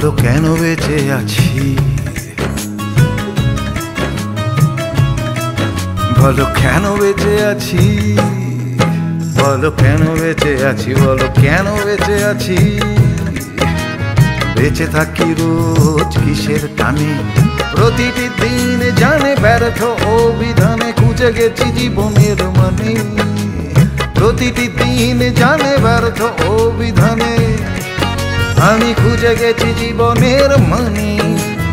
বলো কেন বেঁচে আছি? বলো কেন বেঁচে আছি? বলো কেন বেঁচে আছি? বলো কেন বেঁচে আছি? বেঁচে থাকি রোজ কিসের টানে? প্রতিটি দিন জানে ব্যর্থ অভিধানে খুঁজে গেছি জীবনের মানে। প্রতিটি দিন জানে ব্যর্থ অভিধানে আমি খুঁজে গেছি জীবনের মানে।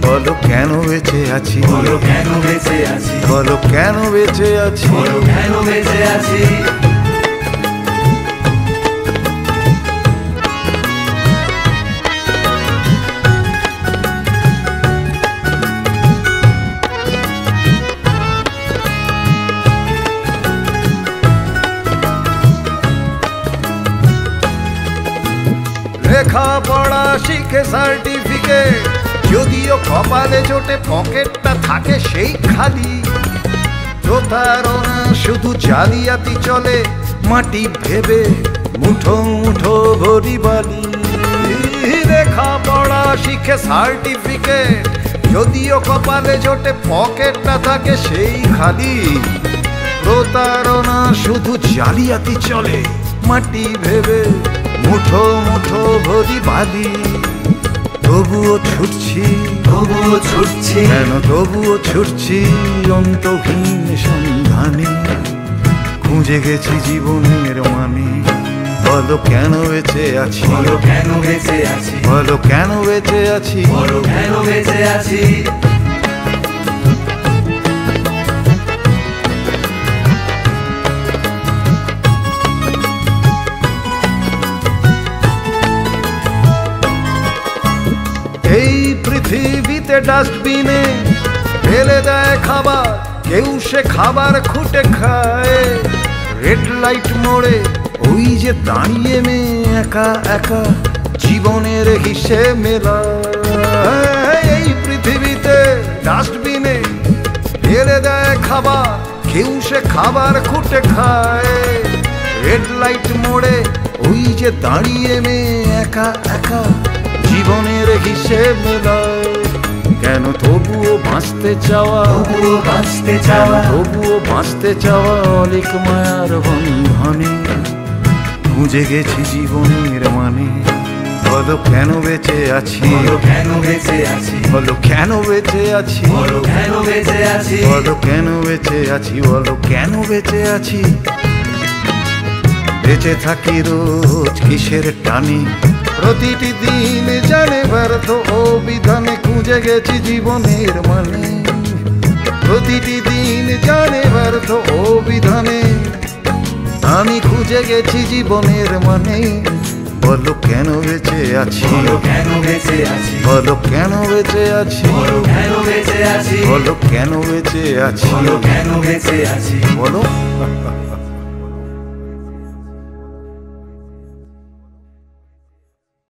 বলো কেন বেঁচে আছি? বলো কেন বেঁচে আছি? বলো কেন বেঁচে আছি? বলো কেন বেঁচে আছি? লেখা পড়া শিখে সার্টিফিকেট। যদিও কপালে জোটে পকেটটা থাকে সেই খালি। প্রতারণা শুধু জালিয়াতি চলে, মাটি ভেবে মুঠো মুঠো ভরি বালি। লেখা পড়া শিখে সার্টিফিকেট, যদিও কপালে জোটে পকেটটা থাকে সেই খালি। প্রতারণা শুধু জালিয়াতি চলে, মাটি ভেবে মুঠো মুঠো ভরি বালি। তবুও ছুটছি। তবুও ছুটছি। কেন তবুও ছুটছি অন্তহীন সন্ধানে? খুঁজে গেছি জীবনের মানে। বলো কেন বেঁচে আছি? বলো কেন বেঁচে আছি? বলো কেন বেঁচে আছি? বলো কেন বেঁচে আছি? ডাস্টবিনে ফেলে দেয় খাবার। কেউ সে খাবার খুঁটে খায়। রেড লাইট মোড়ে ওই যে দাঁড়িয়ে মেয়ে একা একা জীবনের হিসেব মেলা। এই পৃথিবীতে ডাস্টবিনে ফেলে দেয় খাবার। কেউ সে খাবার খুঁটে খায়। রেড লাইট মোড়ে ওই যে দাঁড়িয়ে মেয়ে একা একা জীবনের হিসেব মেলায় কেন তবুও বাঁচতে চাওয়া? তবুও বাঁচতে চাওয়া। তবুও বাঁচতে চাওয়া অলিক মায়ার বন্ধনে। খুঁজে গেছি জীবনের মানে। বলো কেন বেঁচে আছি? বলো কেন বেঁচে আছি? বলো কেন বেঁচে আছি? বলো কেন বেঁচে আছি? বলো কেন বেঁচে আছি? বলো কেন বেঁচে আছি? বেঁচে থাকি রোজ কিসের টানে? প্রতিটি দিন জানে ব্যর্থ অভিধানে খুঁজে গেছি জীবনের মানে। প্রতিটি দিন জানে ব্যর্থ অভিধানে। আমি খুঁজে গেছি জীবনের মানে। বলো কেন বেঁচে আছি? বলো কেন বেঁচে আছি? বলো কেন বেঁচে আছি? বলো কেন বেঁচে আছি? বলো কেন বেঁচে আছি? বলো কেন বেঁচে আছি? বলো।